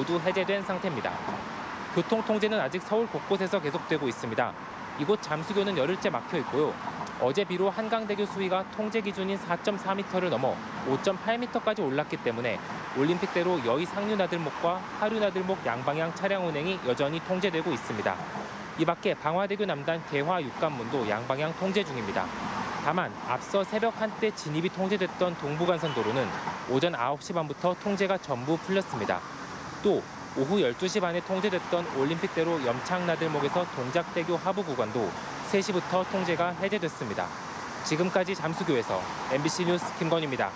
모두 해제된 상태입니다. 교통 통제는 아직 서울 곳곳에서 계속되고 있습니다. 이곳 잠수교는 열흘째 막혀 있고요. 어제 비로 한강대교 수위가 통제 기준인 4.4m를 넘어 5.8m까지 올랐기 때문에 올림픽대로 여의 상류나들목과 하류나들목 양방향 차량 운행이 여전히 통제되고 있습니다. 이 밖에 방화대교 남단 개화 육관문도 양방향 통제 중입니다. 다만 앞서 새벽 한때 진입이 통제됐던 동부간선 도로는 오전 9시 반부터 통제가 전부 풀렸습니다. 또 오후 12시 반에 통제됐던 올림픽대로 염창나들목에서 동작대교 하부 구간도 3시부터 통제가 해제됐습니다. 지금까지 잠수교에서 MBC 뉴스 김건입니다.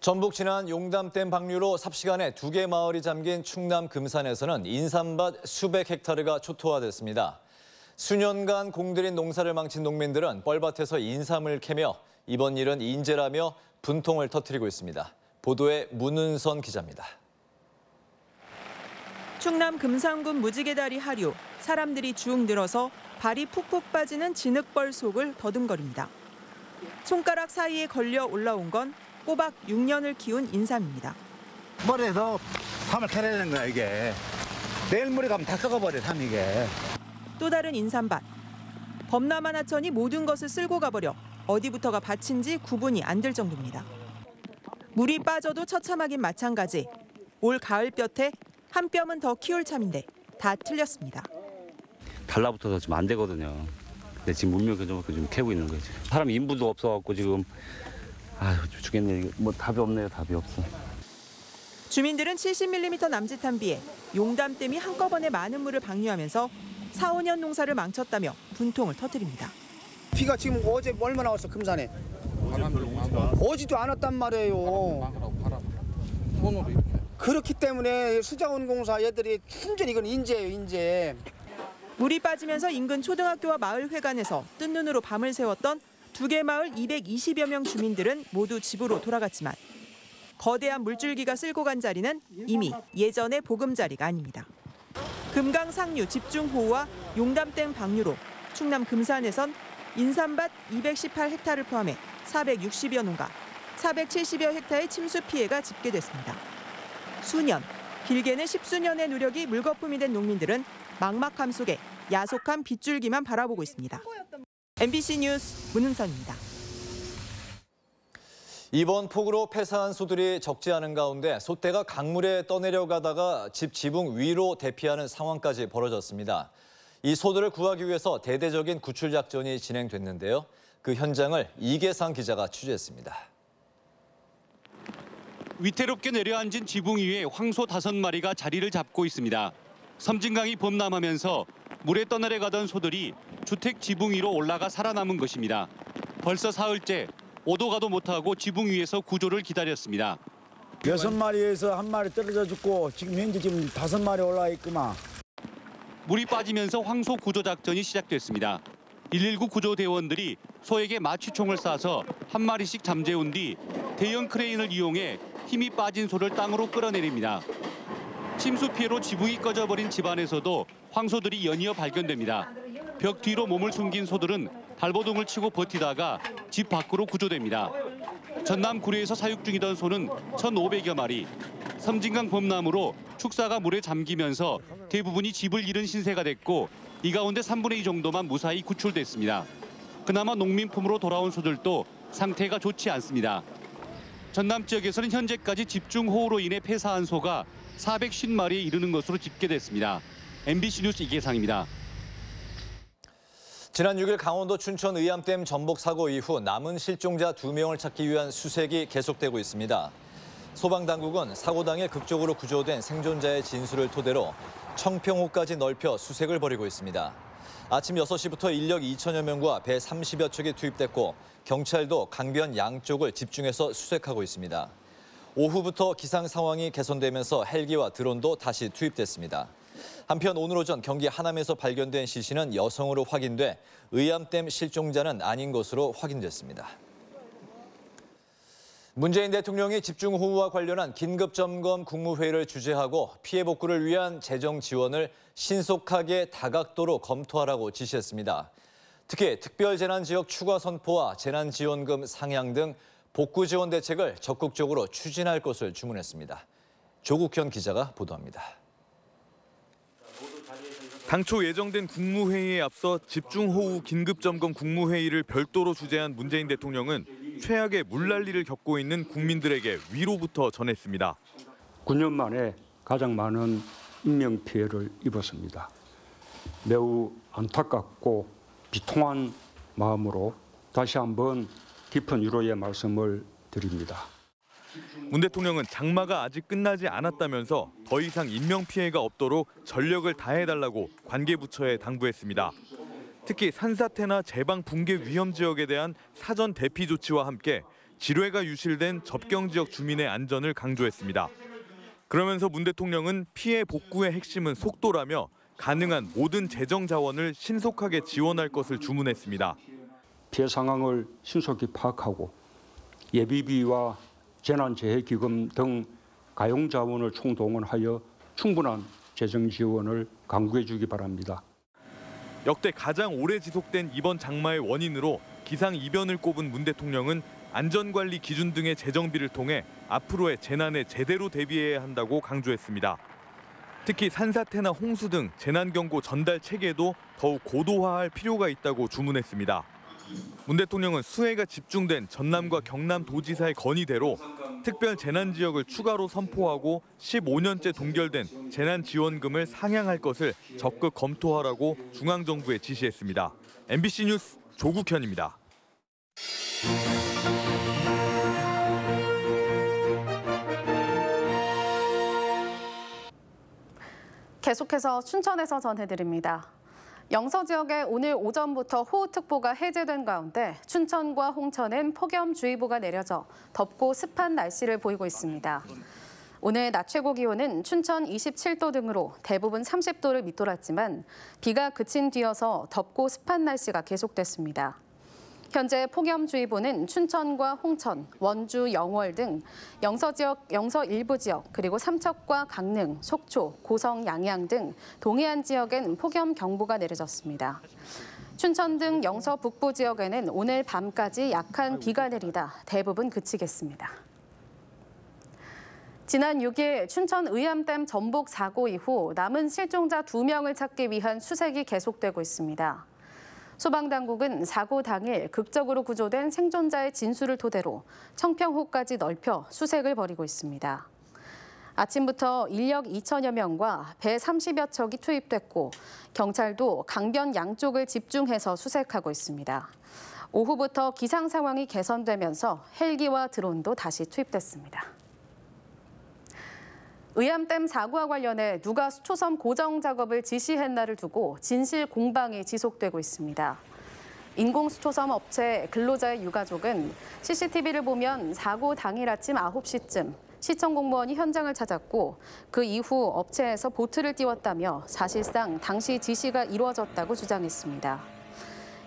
전북 진안 용담댐 방류로 삽시간에 두 개 마을이 잠긴 충남 금산에서는 인삼밭 수백 헥타르가 초토화됐습니다. 수년간 공들인 농사를 망친 농민들은 뻘밭에서 인삼을 캐며 이번 일은 인재라며 분통을 터뜨리고 있습니다. 보도에 문은선 기자입니다. 충남 금산군 무지개다리 하류 사람들이 쭉 늘어서 발이 푹푹 빠지는 진흙벌 속을 더듬거립니다. 손가락 사이에 걸려 올라온 건 꼬박 6년을 키운 인삼입니다. 머리에서 삼을 캐내야 되는 거야 이게 내일 모레 가면 다 썩어버려 삼 이게 또 다른 인삼밭. 범람한 하천이 모든 것을 쓸고 가버려 어디부터가 밭인지 구분이 안 될 정도입니다. 물이 빠져도 처참하긴 마찬가지. 올 가을볕에 한 뼘은 더 키울 참인데 다 틀렸습니다. 달라붙어서 지금 안 되거든요. 근데 지금 문명 교정학교 지금 캐고 있는 거지. 사람 인부도 없어갖고 지금 아휴 죽겠네. 뭐 답이 없네요. 답이 없어. 주민들은 70mm 남짓한 비에 용담댐이 한꺼번에 많은 물을 방류하면서 4, 5년 농사를 망쳤다며 분통을 터뜨립니다. 비가 지금 어제 얼마 나 왔어 금산에 오지도 않았단 말이에요. 그렇기 때문에 수자원공사 얘들이 순전히 이건 인재예요 인재. 물이 빠지면서 인근 초등학교와 마을 회관에서 뜬 눈으로 밤을 새웠던 두 개 마을 220여 명 주민들은 모두 집으로 돌아갔지만 거대한 물줄기가 쓸고 간 자리는 이미 예전의 보금자리가 아닙니다. 금강 상류 집중호우와 용담댐 방류로 충남 금산에선 인삼밭 218헥타를 포함해 460여 농가, 470여 헥타의 침수 피해가 집계됐습니다. 수년, 길게는 십수년의 노력이 물거품이 된 농민들은 막막함 속에 야속한 빗줄기만 바라보고 있습니다. MBC 뉴스 문은선입니다. 이번 폭우로 폐사한 소들이 적지 않은 가운데 소떼가 강물에 떠내려가다가 집 지붕 위로 대피하는 상황까지 벌어졌습니다. 이 소들을 구하기 위해서 대대적인 구출 작전이 진행됐는데요. 그 현장을 이계상 기자가 취재했습니다. 위태롭게 내려앉은 지붕 위에 황소 다섯 마리가 자리를 잡고 있습니다. 섬진강이 범람하면서 물에 떠내려가던 소들이 주택 지붕 위로 올라가 살아남은 것입니다. 벌써 사흘째 오도 가도 못하고 지붕 위에서 구조를 기다렸습니다. 여섯 마리에서 한 마리 떨어져 죽고 지금 현재 지금 다섯 마리 올라와 있구만. 물이 빠지면서 황소 구조 작전이 시작됐습니다. 119 구조대원들이 소에게 마취총을 쏴서 한 마리씩 잠재운 뒤 대형 크레인을 이용해 힘이 빠진 소를 땅으로 끌어내립니다. 침수 피해로 지붕이 꺼져버린 집안에서도 황소들이 연이어 발견됩니다. 벽 뒤로 몸을 숨긴 소들은 발버둥을 치고 버티다가 집 밖으로 구조됩니다. 전남 구례에서 사육 중이던 소는 1,500여 마리, 섬진강 범람으로 축사가 물에 잠기면서 대부분이 집을 잃은 신세가 됐고 이 가운데 3분의 2 정도만 무사히 구출됐습니다. 그나마 농민품으로 돌아온 소들도 상태가 좋지 않습니다. 전남 지역에서는 현재까지 집중호우로 인해 폐사한 소가 450마리에 이르는 것으로 집계됐습니다. MBC 뉴스 이계상입니다. 지난 6일 강원도 춘천 의암댐 전복 사고 이후 남은 실종자 2명을 찾기 위한 수색이 계속되고 있습니다. 소방당국은 사고 당일 극적으로 구조된 생존자의 진술을 토대로 청평호까지 넓혀 수색을 벌이고 있습니다. 아침 6시부터 인력 2천여 명과 배 30여 척이 투입됐고 경찰도 강변 양쪽을 집중해서 수색하고 있습니다. 오후부터 기상 상황이 개선되면서 헬기와 드론도 다시 투입됐습니다. 한편 오늘 오전 경기 하남에서 발견된 시신은 여성으로 확인돼 의암댐 실종자는 아닌 것으로 확인됐습니다. 문재인 대통령이 집중호우와 관련한 긴급점검 국무회의를 주재하고 피해 복구를 위한 재정 지원을 신속하게 다각도로 검토하라고 지시했습니다. 특히 특별재난지역 추가 선포와 재난지원금 상향 등 복구 지원 대책을 적극적으로 추진할 것을 주문했습니다. 조국현 기자가 보도합니다. 당초 예정된 국무회의에 앞서 집중호우 긴급점검 국무회의를 별도로 주재한 문재인 대통령은 최악의 물난리를 겪고 있는 국민들에게 위로부터 전했습니다. 9년 만에 가장 많은 인명 피해를 입었습니다. 매우 안타깝고 비통한 마음으로 다시 한번 깊은 위로의 말씀을 드립니다. 문 대통령은 장마가 아직 끝나지 않았다면서 더 이상 인명 피해가 없도록 전력을 다해달라고 관계 부처에 당부했습니다. 특히 산사태나 제방 붕괴 위험 지역에 대한 사전 대피 조치와 함께 지뢰가 유실된 접경 지역 주민의 안전을 강조했습니다. 그러면서 문 대통령은 피해 복구의 핵심은 속도라며 가능한 모든 재정 자원을 신속하게 지원할 것을 주문했습니다. 피해 상황을 신속히 파악하고 예비비와 재난재해기금 등 가용 자원을 총동원하여 충분한 재정 지원을 강구해 주기 바랍니다. 역대 가장 오래 지속된 이번 장마의 원인으로 기상 이변을 꼽은 문 대통령은 안전관리 기준 등의 재정비를 통해 앞으로의 재난에 제대로 대비해야 한다고 강조했습니다. 특히 산사태나 홍수 등 재난경고 전달 체계도 더욱 고도화할 필요가 있다고 주문했습니다. 문 대통령은 수해가 집중된 전남과 경남 도지사의 건의대로 특별 재난 지역을 추가로 선포하고 15년째 동결된 재난 지원금을 상향할 것을 적극 검토하라고 중앙 정부에 지시했습니다. MBC 뉴스 조국현입니다. 계속해서 춘천에서 전해드립니다. 영서 지역에 오늘 오전부터 호우특보가 해제된 가운데 춘천과 홍천은 폭염주의보가 내려져 덥고 습한 날씨를 보이고 있습니다. 오늘 낮 최고 기온은 춘천 27도 등으로 대부분 30도를 밑돌았지만 비가 그친 뒤여서 덥고 습한 날씨가 계속됐습니다. 현재 폭염주의보는 춘천과 홍천, 원주, 영월 등 영서 지역, 영서 일부 지역, 그리고 삼척과 강릉, 속초, 고성, 양양 등 동해안 지역엔 폭염 경보가 내려졌습니다. 춘천 등 영서 북부 지역에는 오늘 밤까지 약한 비가 내리다 대부분 그치겠습니다. 지난 6일 춘천 의암댐 전복 사고 이후 남은 실종자 2명을 찾기 위한 수색이 계속되고 있습니다. 소방당국은 사고 당일 극적으로 구조된 생존자의 진술을 토대로 청평호까지 넓혀 수색을 벌이고 있습니다. 아침부터 인력 2천여 명과 배 30여 척이 투입됐고 경찰도 강변 양쪽을 집중해서 수색하고 있습니다. 오후부터 기상 상황이 개선되면서 헬기와 드론도 다시 투입됐습니다. 의암댐 사고와 관련해 누가 수초섬 고정 작업을 지시했나를 두고 진실 공방이 지속되고 있습니다. 인공수초섬 업체 근로자의 유가족은 CCTV를 보면 사고 당일 아침 9시쯤 시청 공무원이 현장을 찾았고 그 이후 업체에서 보트를 띄웠다며 사실상 당시 지시가 이루어졌다고 주장했습니다.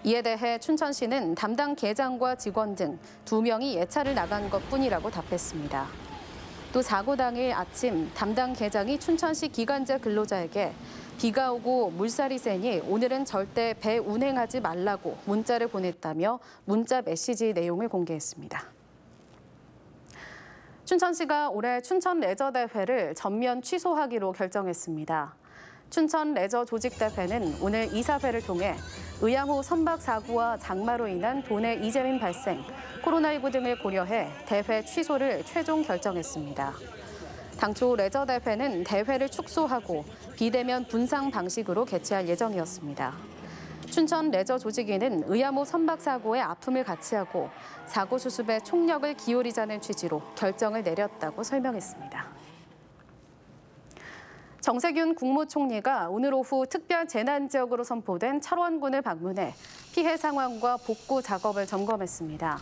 이에 대해 춘천시는 담당 계장과 직원 등두 명이 예차를 나간 것뿐이라고 답했습니다. 또 사고 당일 아침 담당 계장이 춘천시 기관자 근로자에게 비가 오고 물살이 세니 오늘은 절대 배 운행하지 말라고 문자를 보냈다며 문자 메시지 내용을 공개했습니다. 춘천시가 올해 춘천 레저 대회를 전면 취소하기로 결정했습니다. 춘천 레저 조직대회는 오늘 이사회를 통해 의암호 선박 사고와 장마로 인한 돈의 이재민 발생, 코로나19 등을 고려해 대회 취소를 최종 결정했습니다. 당초 레저 대회는 대회를 축소하고 비대면 분상 방식으로 개최할 예정이었습니다. 춘천 레저 조직위는 의암호 선박 사고의 아픔을 같이 하고 사고 수습에 총력을 기울이자는 취지로 결정을 내렸다고 설명했습니다. 정세균 국무총리가 오늘 오후 특별 재난 지역으로 선포된 철원군을 방문해 피해 상황과 복구 작업을 점검했습니다.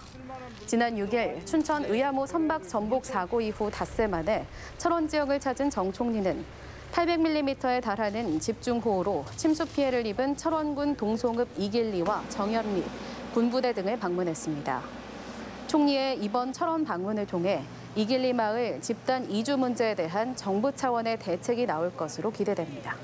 지난 6일 춘천 의암호 선박 전복 사고 이후 닷새 만에 철원 지역을 찾은 정 총리는 800mm에 달하는 집중호우로 침수 피해를 입은 철원군 동송읍 이길리와 정연리, 군부대 등을 방문했습니다. 총리의 이번 철원 방문을 통해 이길리 마을 집단 이주 문제에 대한 정부 차원의 대책이 나올 것으로 기대됩니다.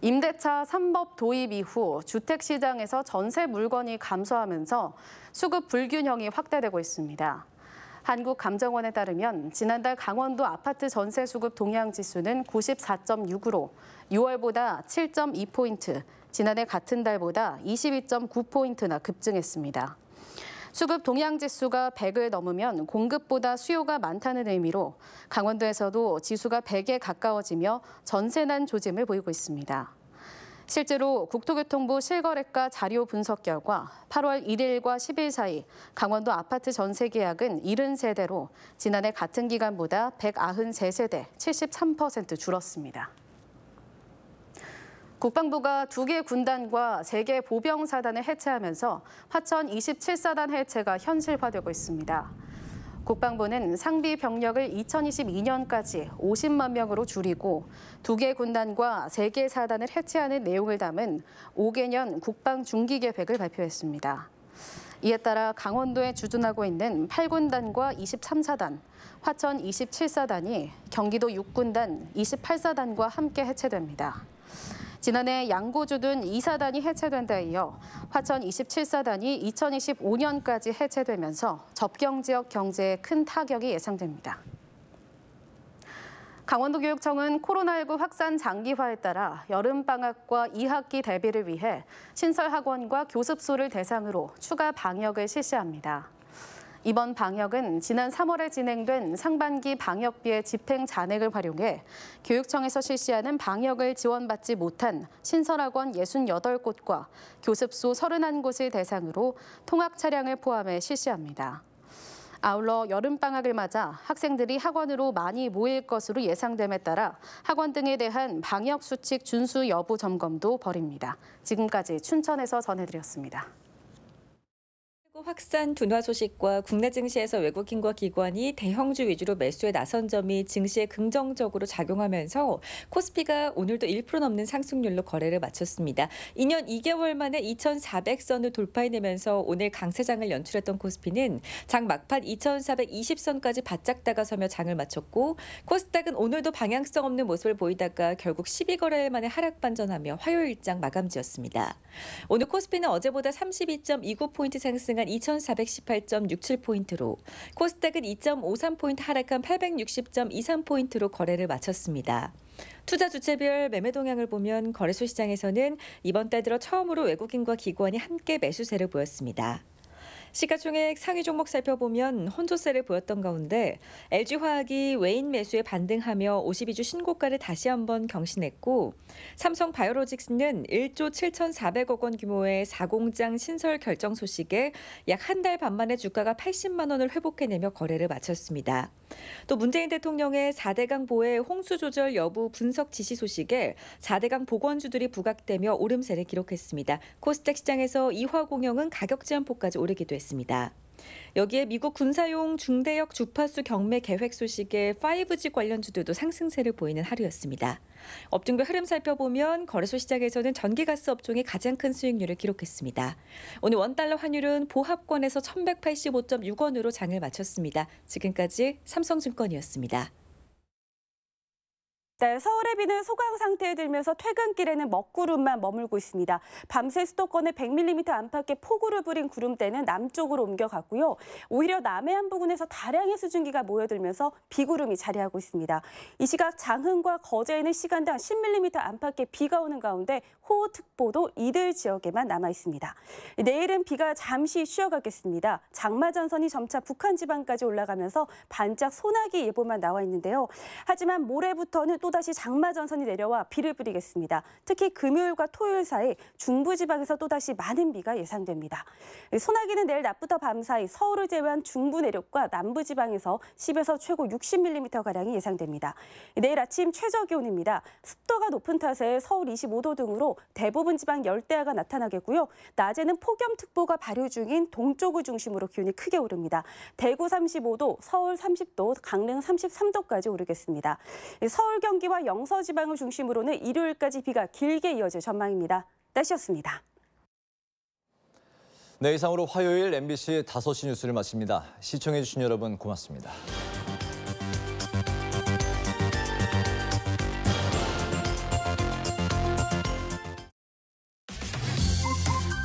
임대차 3법 도입 이후 주택시장에서 전세 물건이 감소하면서 수급 불균형이 확대되고 있습니다. 한국감정원에 따르면 지난달 강원도 아파트 전세 수급 동향 지수는 94.6으로 6월보다 7.2포인트, 지난해 같은 달보다 22.9포인트나 급증했습니다. 수급 동향 지수가 100을 넘으면 공급보다 수요가 많다는 의미로 강원도에서도 지수가 100에 가까워지며 전세난 조짐을 보이고 있습니다. 실제로 국토교통부 실거래가 자료 분석 결과 8월 1일과 10일 사이 강원도 아파트 전세 계약은 70세대로 지난해 같은 기간보다 193세대, 73% 줄었습니다. 국방부가 두 개 군단과 세 개 보병 사단을 해체하면서 화천 27사단 해체가 현실화되고 있습니다. 국방부는 상비 병력을 2022년까지 50만 명으로 줄이고 두 개 군단과 세 개 사단을 해체하는 내용을 담은 5개년 국방 중기 계획을 발표했습니다. 이에 따라 강원도에 주둔하고 있는 8군단과 23사단, 화천 27사단이 경기도 6군단 28사단과 함께 해체됩니다. 지난해 양구주둔 2사단이 해체된 데 이어 화천 27사단이 2025년까지 해체되면서 접경 지역 경제에 큰 타격이 예상됩니다. 강원도교육청은 코로나19 확산 장기화에 따라 여름방학과 2학기 대비를 위해 신설학원과 교습소를 대상으로 추가 방역을 실시합니다. 이번 방역은 지난 3월에 진행된 상반기 방역비의 집행 잔액을 활용해 교육청에서 실시하는 방역을 지원받지 못한 신설학원 68곳과 교습소 31곳을 대상으로 통학 차량을 포함해 실시합니다. 아울러 여름방학을 맞아 학생들이 학원으로 많이 모일 것으로 예상됨에 따라 학원 등에 대한 방역수칙 준수 여부 점검도 벌입니다. 지금까지 춘천에서 전해드렸습니다. 확산 둔화 소식과 국내 증시에서 외국인과 기관이 대형주 위주로 매수에 나선 점이 증시에 긍정적으로 작용하면서 코스피가 오늘도 1% 넘는 상승률로 거래를 마쳤습니다. 2년 2개월 만에 2,400선을 돌파해내면서 오늘 강세장을 연출했던 코스피는 장 막판 2,420선까지 바짝 다가서며 장을 마쳤고 코스닥은 오늘도 방향성 없는 모습을 보이다가 결국 12거래일 만에 하락 반전하며 화요일장 마감지였습니다. 오늘 코스피는 어제보다 32.29포인트 상승한 2418.67포인트로 코스닥은 2.53포인트 하락한 860.23포인트로 거래를 마쳤습니다. 투자 주체별 매매 동향을 보면 거래소 시장에서는 이번 달 들어 처음으로 외국인과 기관이 함께 매수세를 보였습니다. 시가총액 상위 종목 살펴보면 혼조세를 보였던 가운데 LG화학이 외인 매수에 반등하며 52주 신고가를 다시 한번 경신했고 삼성 바이오로직스는 1조 7,400억 원 규모의 사공장 신설 결정 소식에 약 한 달 반 만에 주가가 80만 원을 회복해내며 거래를 마쳤습니다. 또 문재인 대통령의 4대강 보해 홍수 조절 여부 분석 지시 소식에 4대강 보건주들이 부각되며 오름세를 기록했습니다. 코스닥 시장에서 이화 공영은 가격 제한폭까지 오르기도 했 습니다. 여기에 미국 군사용 중대역 주파수 경매 계획 소식에 5G 관련 주들도 상승세를 보이는 하루였습니다. 업종별 흐름 살펴보면 거래소 시장에서는 전기가스 업종이 가장 큰 수익률을 기록했습니다. 오늘 원달러 환율은 보합권에서 1185.6원으로 장을 마쳤습니다. 지금까지 삼성증권이었습니다. 네, 서울의 비는 소강 상태에 들면서 퇴근길에는 먹구름만 머물고 있습니다. 밤새 수도권에 100mm 안팎의 폭우를 부린 구름대는 남쪽으로 옮겨갔고요. 오히려 남해안 부근에서 다량의 수증기가 모여들면서 비구름이 자리하고 있습니다. 이 시각 장흥과 거제에 는 시간당 10mm 안팎의 비가 오는 가운데 호우특보도 이들 지역에만 남아 있습니다. 내일은 비가 잠시 쉬어가겠습니다. 장마 전선이 점차 북한 지방까지 올라가면서 반짝 소나기 예보만 나와 있는데요. 하지만 모레부터는 또다시 장마 전선이 내려와 비를 뿌리겠습니다. 특히 금요일과 토요일 사이 중부 지방에서 또다시 많은 비가 예상됩니다. 소나기는 내일 낮부터 밤 사이 서울을 제외한 중부 내륙과 남부 지방에서 10에서 최고 60mm가량이 예상됩니다. 내일 아침 최저 기온입니다. 습도가 높은 탓에 서울 25도 등으로 대부분 지방 열대야가 나타나겠고요. 낮에는 폭염특보가 발효 중인 동쪽을 중심으로 기온이 크게 오릅니다. 대구 35도, 서울 30도, 강릉 33도까지 오르겠습니다. 서울 경 경기와 영서 지방을 중심으로는 일요일까지 비가 길게 이어질 전망입니다. 날씨였습니다. 네, 이상으로 화요일 MBC 5시 뉴스를 마칩니다. 시청해주신 여러분 고맙습니다.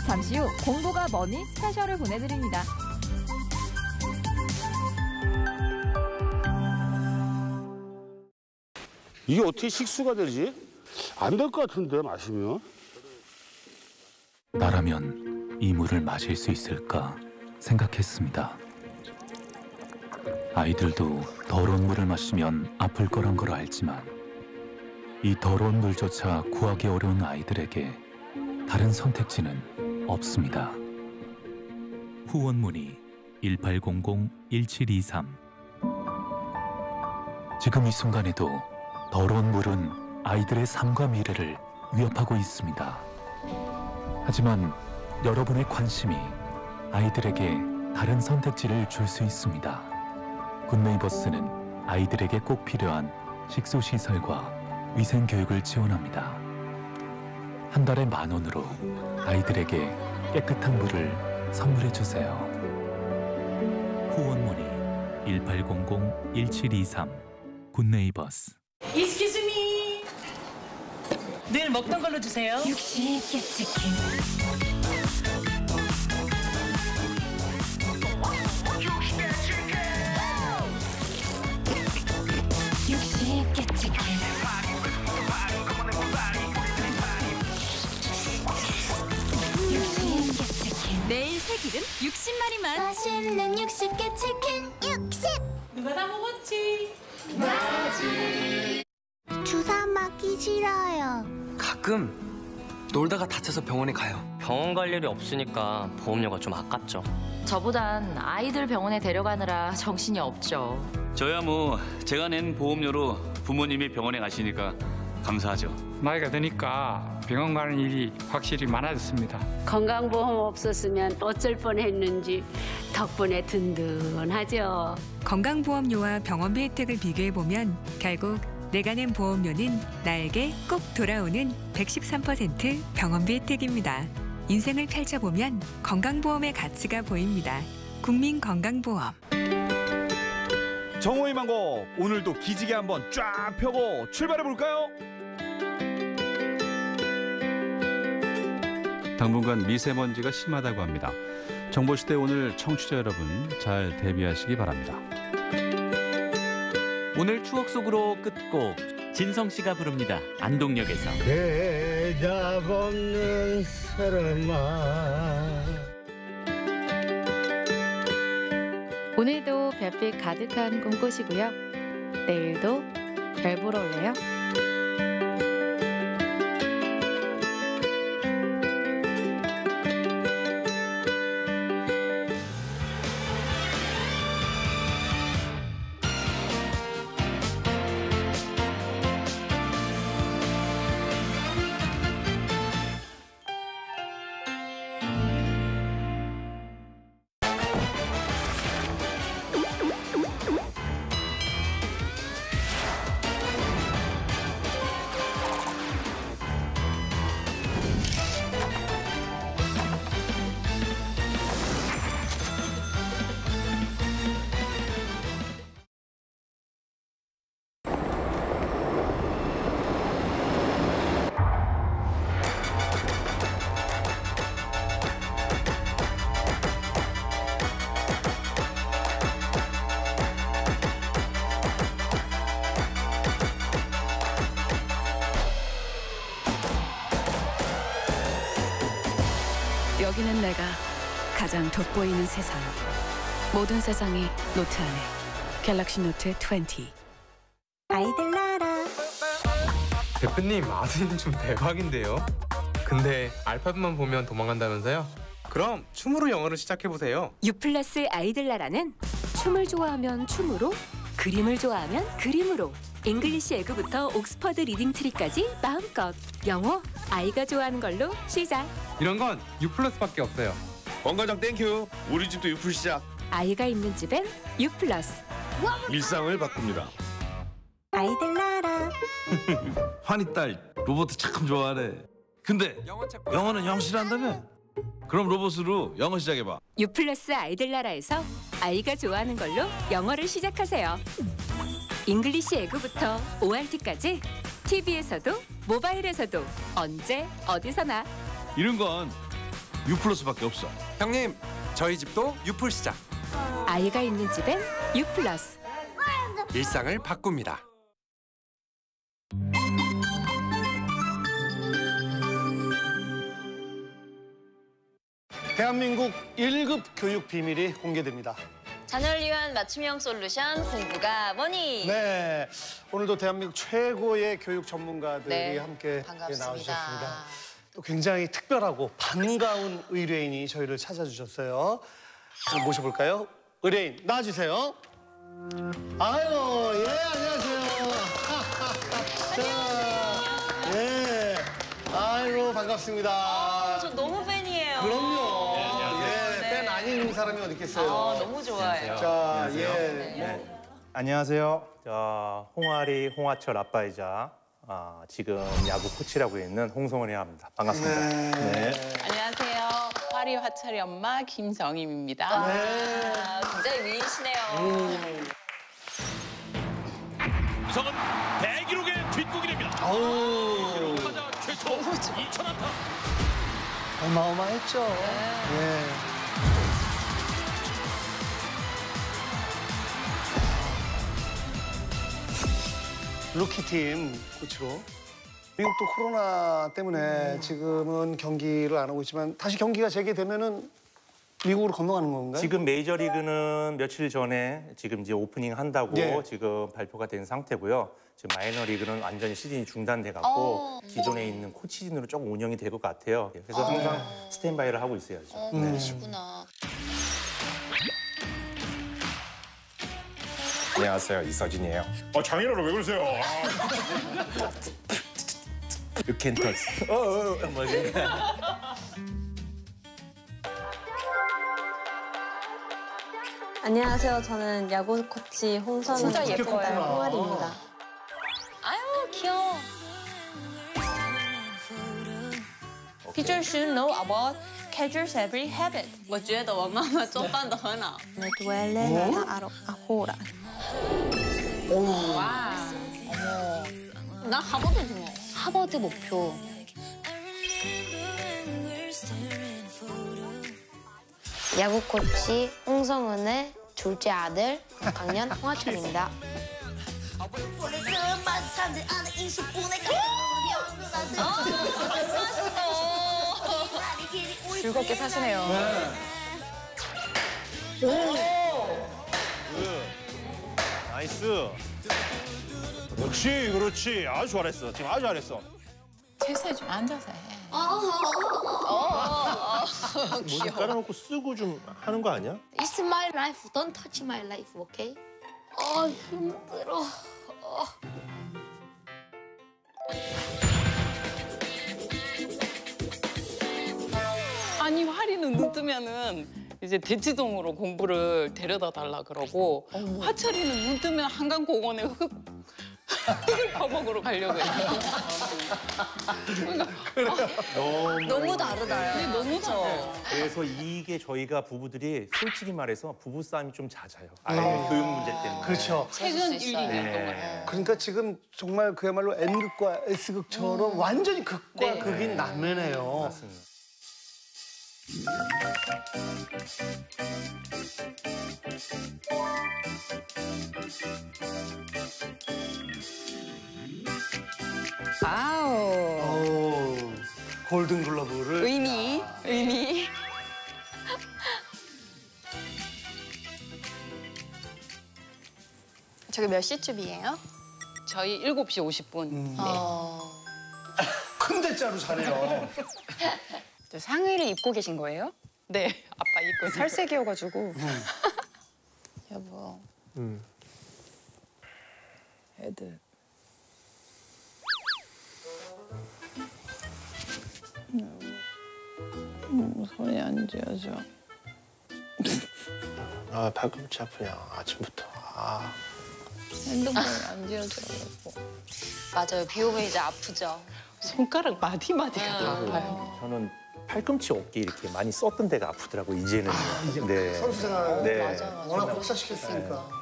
잠시 후 공보가 머니 스페셜을 보내드립니다. 이게 어떻게 식수가 되지? 안 될 것 같은데 마시면. 나라면 이 물을 마실 수 있을까 생각했습니다. 아이들도 더러운 물을 마시면 아플 거란 걸 알지만 이 더러운 물조차 구하기 어려운 아이들에게 다른 선택지는 없습니다. 후원 문의 1800-1723 지금 이 순간에도 더러운 물은 아이들의 삶과 미래를 위협하고 있습니다. 하지만 여러분의 관심이 아이들에게 다른 선택지를 줄 수 있습니다. 굿네이버스는 아이들에게 꼭 필요한 식수 시설과 위생 교육을 지원합니다. 한 달에 만 원으로 아이들에게 깨끗한 물을 선물해 주세요. 후원 문의 1800-1723 굿네이버스 Excuse me. 늘 먹던 걸로 주세요. 60개 치킨. 내일 새기름 60마리만 맛있는 60개 치킨 60 누가 다 먹었지? 주사 맞기 싫어요 가끔 놀다가 다쳐서 병원에 가요. 병원 갈 일이 없으니까 보험료가 좀 아깝죠. 저보단 아이들 병원에 데려가느라 정신이 없죠. 저야 뭐 제가 낸 보험료로 부모님이 병원에 가시니까 감사하죠. 나이가 드니까 병원 가는 일이 확실히 많아졌습니다. 건강보험 없었으면 어쩔 뻔했는지 덕분에 든든하죠. 건강보험료와 병원비 혜택을 비교해보면 결국 내가 낸 보험료는 나에게 꼭 돌아오는 113% 병원비 혜택입니다. 인생을 펼쳐보면 건강보험의 가치가 보입니다. 국민건강보험. 정호의 망고 오늘도 기지개 한번 쫙 펴고 출발해 볼까요? 당분간 미세먼지가 심하다고 합니다. 정보시대 오늘 청취자 여러분 잘 대비하시기 바랍니다. 오늘 추억 속으로 끝곡 진성 씨가 부릅니다. 안동역에서. 대답 없는 사람아 오늘도 별빛 가득한 꿈 꾸시고요. 내일도 별 보러 올래요? 여기는 내가 가장 돋보이는 세상. 모든 세상이 노트 안에. 갤럭시 노트 20. 아이들 나라 대표님 아드님 좀 대박인데요. 근데 알파벳만 보면 도망간다면서요? 그럼 춤으로 영어를 시작해 보세요. U 플러스 아이들 나라는 춤을 좋아하면 춤으로, 그림을 좋아하면 그림으로, 잉글리시 에그부터 옥스퍼드 리딩 트리까지 마음껏 영어 아이가 좋아하는 걸로 시작. 이런 건 U 플러스밖에 없어요. 원과장 thank you. 우리 집도 유플 시작. 아이가 있는 집엔 U 플러스. 일상을 바꿉니다. 아이들 나라. 환희 딸 로봇 참 좋아하네. 근데 영어는 영 싫어한다며? 그럼 로봇으로 영어 시작해봐. U 플러스 아이들 나라에서 아이가 좋아하는 걸로 영어를 시작하세요. 잉글리시 에그부터 ORT까지 TV에서도 모바일에서도 언제 어디서나 이런 건 U 플러스밖에 없어. 형님, 저희 집도 유플 시작. 아이가 있는 집엔 U 플러스. 일상을 바꿉니다. 대한민국 1급 교육 비밀이 공개됩니다. 자녀를 위한 맞춤형 솔루션 공부가 뭐니? 네, 오늘도 대한민국 최고의 교육 전문가들이 네, 함께 반갑습니다. 나와주셨습니다. 또 굉장히 특별하고 반가운 의뢰인이 저희를 찾아주셨어요. 한번 모셔볼까요? 의뢰인 나와주세요. 아유, 예, 안녕하세요. 자, 예, 아이고 반갑습니다. 저 너무 팬이에요. 그럼요. 네. 아닌 사람이 어디 있겠어요. 아, 너무 좋아해요. 자, 안녕하세요. 예. 네. 안녕하세요. 저 홍아리 홍하철 아빠이자 아, 지금 야구 코치라고 있는 홍성원이라고 합니다. 반갑습니다. 네. 안녕하세요. 화리 화철이 엄마 김정임입니다. 아, 굉장히 미인이시네요. 우성은 대기록의 뒷국이 됩니다. 아우. 타자 최초 2천 안타. 어마어마했죠. 예. 루키팀 코치로 미국도 코로나 때문에 지금은 경기를 안 하고 있지만 다시 경기가 재개되면은 미국으로 건너가는 건가요? 지금 메이저리그는 며칠 전에 지금 이제 오프닝 한다고 네. 지금 발표가 된 상태고요. 지금 마이너리그는 완전히 시즌이 중단돼 갖고 어. 기존에 있는 코치진으로 조금 운영이 될 것 같아요. 그래서 항상 스탠바이를 하고. 지금. 어, 네. 그러시구나. 안녕하세요 이서진이에요. 어 장인어른 왜 그러세요? 어, 어, 어, 뭐 이런 거. 안녕하세요. 저는 야구 코치 홍선우 진짜 딸 예뻐요. 홍아리입니다. 아유, 귀여워. Teachers should know about catcher's every habit. 我觉得我妈妈做饭的很好。 Me duele nada aro ahora. 와. 어머. 나 하버드 좋아. 하버드 목표. 야구 코치 홍성은의 둘째 아들 강년 홍하철입니다. 즐겁게 사시네요. Nice. 그렇지, 그렇지. 아주 잘했어. 지금 아주 잘했어. 자세 좀 앉아서 해. 뭐좀 깔아놓고 쓰고 좀 하는 거 아니야? It's my life. Don't touch my life, okay? 아 힘들어. 어. 아니 화리는 눈 뜨면은 이제 대치동으로 공부를 데려다 달라 그러고 화철이는 눈 뜨면 한강공원에 흙 흙을 퍼먹으러 가려고 해요. 너무, 너무 다르다. 네, 너무 다르죠. 그래서 이게 저희가 부부들이 솔직히 말해서 부부 싸움이 좀 잦아요. 아이 어. 교육 문제 때문에. 그렇죠. 최근 1, 2년 네. 동안. 그러니까 지금 정말 그야말로 N극과 S극처럼 완전히 극과 네. 극이 남매네요. 맞습니다. 아우. 오, 골든 글러브를 의미, 의미. 저게 몇 시쯤이에요? 저희 7시 50분. 음. 네. 큰 대자로 자네요. 상의를 입고 계신 거예요? 네, 아빠 입고 살색이어가지고. 여보, 음. 애들. 음, 손이 안 지어져. 아 팔꿈치 아프냐 아침부터. 아. 핸드폰이 안 지어져가지고. 맞아요. 비 오면 이제 아프죠. 손가락 마디 마디가 다 그리고 아파요. 저는 팔꿈치 어깨 이렇게 많이 썼던 데가 아프더라고 이제는. 네. 선수 생활 네. 워낙 혹사시켰으니까.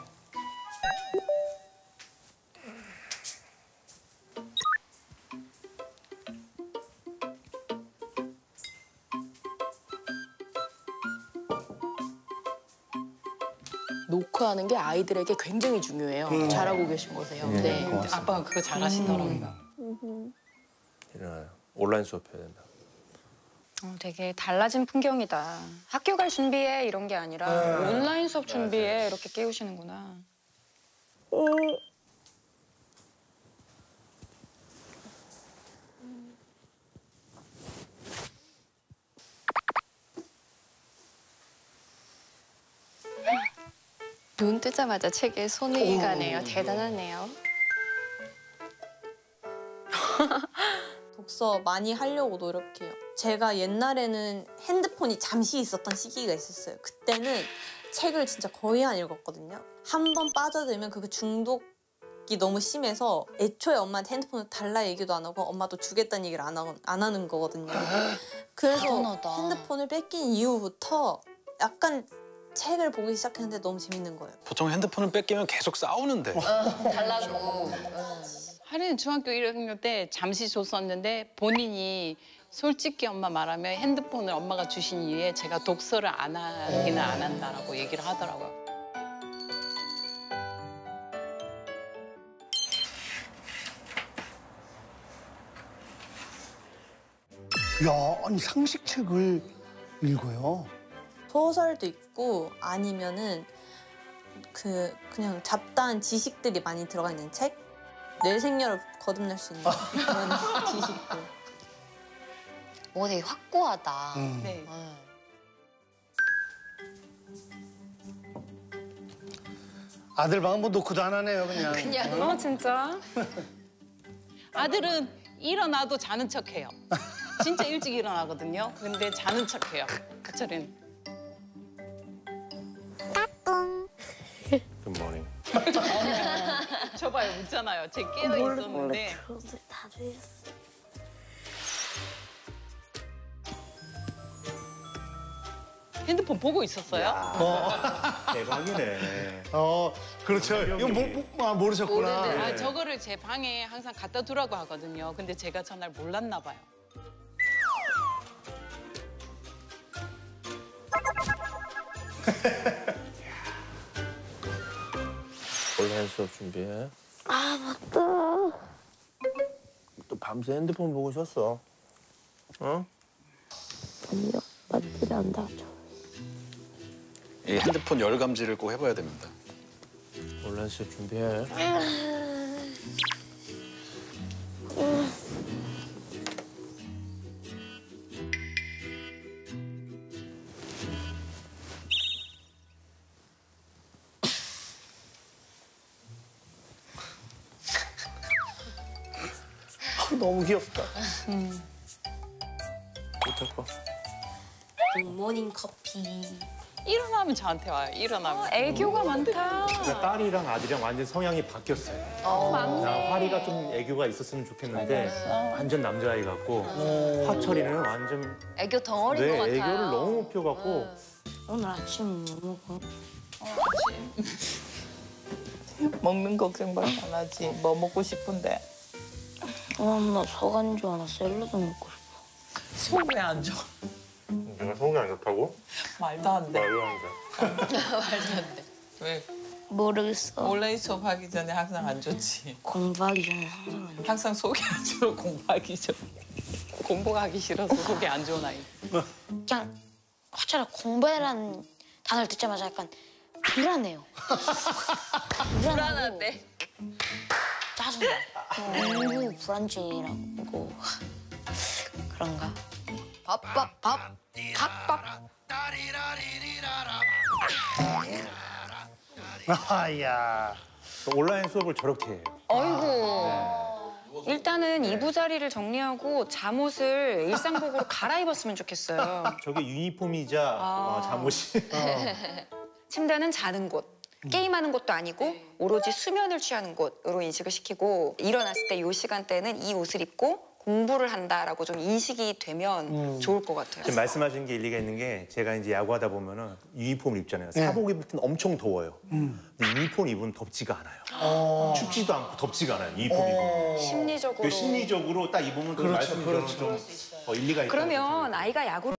노크하는 게 아이들에게 굉장히 중요해요. 음. 잘하고 계신 거세요. 네, 네. 아빠가 그거 잘하시더라고요. 일어나요. 온라인 수업해야 된다. 어, 되게 달라진 풍경이다. 학교 갈 준비해 이런 게 아니라 네. 온라인 수업 준비해 이렇게 깨우시는구나. 눈 뜨자마자 책에 손이 오. 가네요. 대단하네요. 독서 많이 하려고 노력해요. 제가 옛날에는 핸드폰이 잠시 있었던 시기가 있었어요. 그때는 책을 진짜 거의 안 읽었거든요. 한 번 빠져들면 그 중독이 너무 심해서 애초에 엄마한테 핸드폰을 달라 얘기도 안 하고 엄마도 주겠다는 얘기를 안, 하고, 안 하는 거거든요. 그래서 대단하다. 핸드폰을 뺏긴 이후부터 약간 책을 보기 시작했는데 너무 재밌는 거예요. 보통 핸드폰을 뺏기면 계속 싸우는데. 달라고. 하루는 중학교 1학년 때 잠시 줬었는데 본인이 솔직히 엄마 말하면 핸드폰을 엄마가 주신 이후에 제가 독서를 안 하기는 안 한다라고 얘기를 하더라고요. 야, 아니 상식책을 읽어요. 소설도 있고 아니면은 그 그냥 잡다한 지식들이 많이 들어가 있는 책? 뇌 생녀를 거듭낼 수 있는 그런 지식들. 오, 되게 확고하다. 음. 네. 아들 방은 뭐 노크도 안 하네요, 그냥. 그냥 어? 어 진짜 아들은 일어나도 자는 척해요. 진짜 일찍 일어나거든요. 근데 자는 척해요. 그철엔 굿모닝. 저 봐요 웃잖아요. 제 깨어 있었는데 다 들렸어. 핸드폰 보고 있었어요? 대박이네. 어, 그렇죠. 이거 뭐, 뭐, 아, 모르셨구나. 모르는데 아, 저거를 제 방에 항상 갖다 두라고 하거든요. 근데 제가 전날 몰랐나 봐요. 온라인 수업 준비해. 아 맞다. 또 밤새 핸드폰 보고 있었어. 어? 아니요, 맞지 않다죠. 이 핸드폰 열 감지를 꼭 해봐야 됩니다. 온라인 수업 준비해. 아, 너무 귀엽다. 못할 굿모닝 커피. 일어나면 저한테 와요. 일어나면. 애교가 많다. 그러니까 딸이랑 아들이랑 완전 성향이 바뀌었어요. 어, 나 맞네. 화리가 좀 애교가 있었으면 좋겠는데. 완전 남자아이 같고 화철이는 완전 애교 덩어리인 네, 것 같아요. 애교를 너무 펴갖고 오늘 아침 뭐 먹어? 먹는 걱정밖에 안 하지. 뭐 먹고 싶은데. 어, 나 서간줄 알아. 샐러드 먹고 싶어. 속이 안 좋아. 내가 속이 안 좋다고? 말도 안 돼. 말도 안 돼. 말도 안 돼. 왜? 모르겠어. 온라인 수업 하기 전에 항상 안 좋지. 공부하기 전에 항상 안 항상 속이 안 좋아 공부하기 전. 공부하기 싫어서 속이 안 좋은 아이. 그냥 화차라 공부해라는 단어를 듣자마자 약간 불안해요. 불안한데? 짜증나. 공부 불안증이라고 그런가? 밥밥 밥 밥밥 아야. 온라인 수업을 저렇게 해요. 어이구. 일단은 이부 자리를 정리하고 잠옷을 일상복으로 갈아입었으면 좋겠어요. 저게 유니폼이자 어, 잠옷이. 침대는 자는 곳. 게임하는 곳도 아니고 오로지 수면을 취하는 곳으로 인식을 시키고 일어났을 때 이 시간대는 이 옷을 입고 공부를 한다라고 좀 인식이 되면 좋을 것 같아요. 지금 말씀하신 게 일리가 있는 게 제가 이제 야구하다 보면은 유니폼을 입잖아요. 네. 사복 입을 때는 엄청 더워요. 근데 유니폼 입으면 덥지가 않아요. 어. 춥지도 않고 덥지가 않아요. 유니폼 어. 입으면. 심리적으로. 그 심리적으로 딱 입으면 그 그렇죠, 말씀처럼 그렇죠. 좀 어, 일리가 있다. 그러면 아이가 야구를